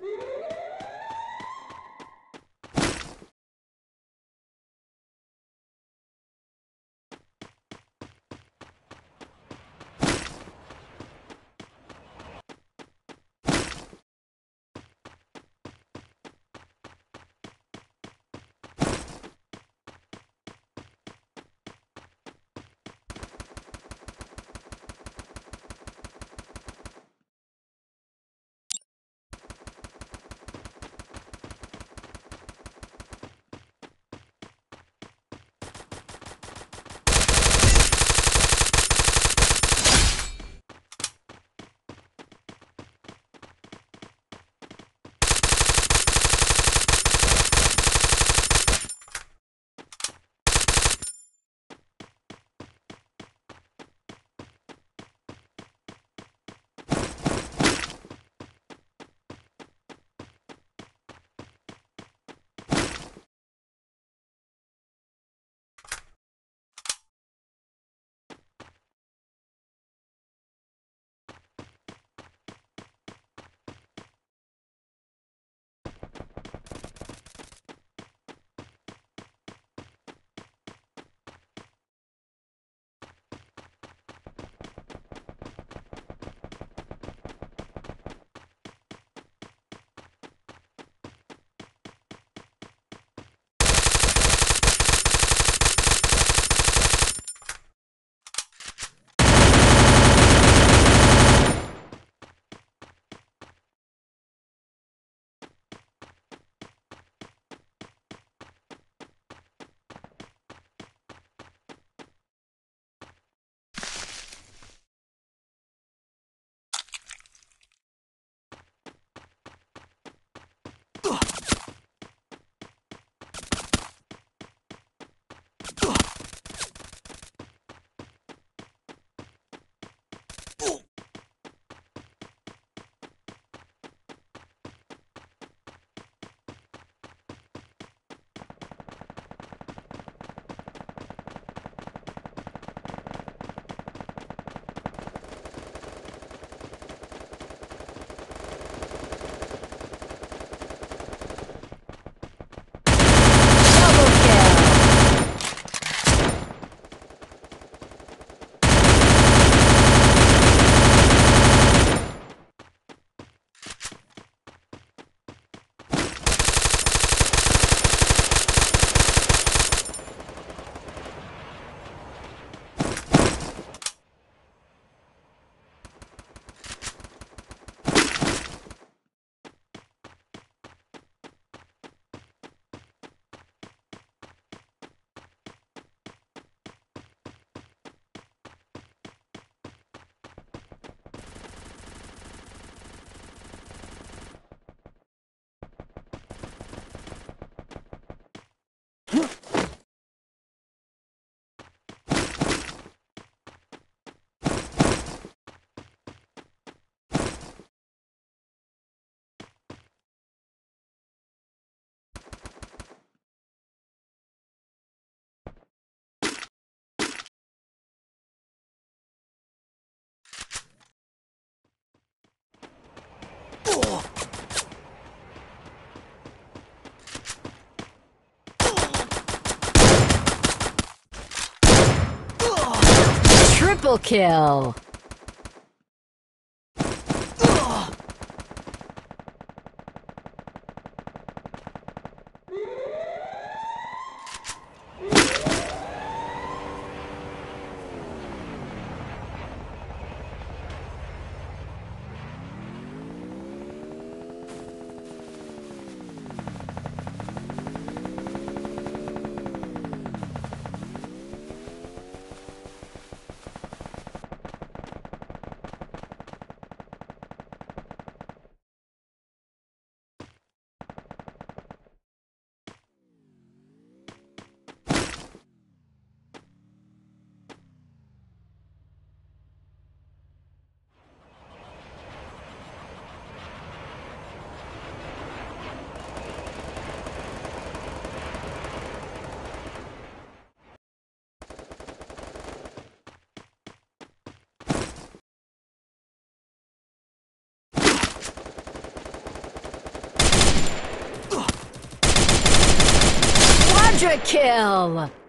Double kill! Triple kill! Quadra kill!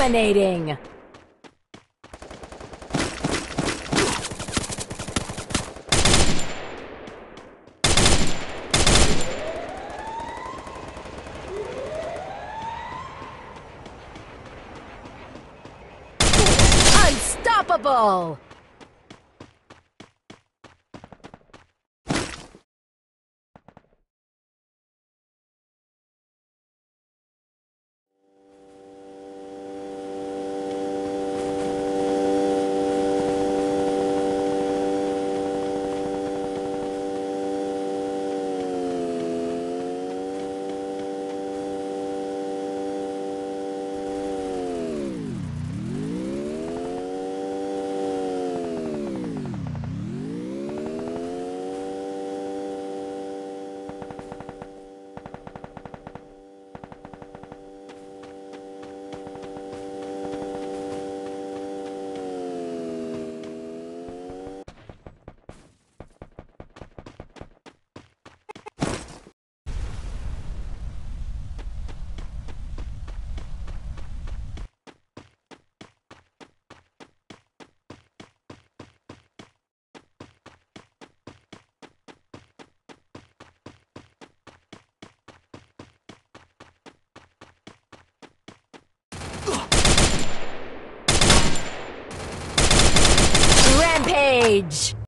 Dominating! Unstoppable! Rampage!